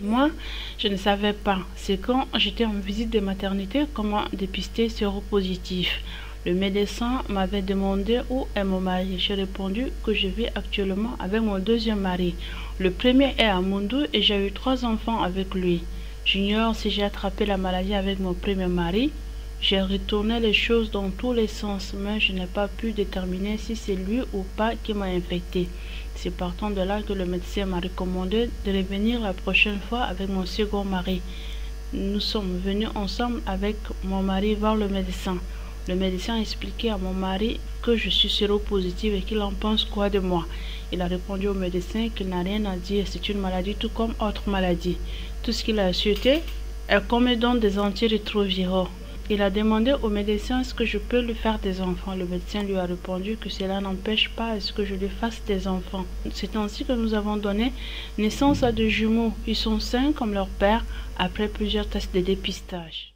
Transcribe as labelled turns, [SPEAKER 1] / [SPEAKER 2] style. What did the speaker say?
[SPEAKER 1] Moi, je ne savais pas. C'est quand j'étais en visite de maternité comment dépister séropositif. Le médecin m'avait demandé où est mon mari. J'ai répondu que je vis actuellement avec mon deuxième mari. Le premier est à Mundu et j'ai eu trois enfants avec lui. J'ignore si j'ai attrapé la maladie avec mon premier mari. J'ai retourné les choses dans tous les sens, mais je n'ai pas pu déterminer si c'est lui ou pas qui m'a infecté. C'est partant de là que le médecin m'a recommandé de revenir la prochaine fois avec mon second mari. Nous sommes venus ensemble avec mon mari voir le médecin. Le médecin a expliqué à mon mari que je suis séropositive et qu'il en pense quoi de moi. Il a répondu au médecin qu'il n'a rien à dire, c'est une maladie tout comme autre maladie. Tout ce qu'il a souhaité est qu'on me des antirétroviraux. Il a demandé au médecin est-ce que je peux lui faire des enfants. Le médecin lui a répondu que cela n'empêche pas est-ce que je lui fasse des enfants. C'est ainsi que nous avons donné naissance à deux jumeaux. Ils sont sains comme leur père après plusieurs tests de dépistage.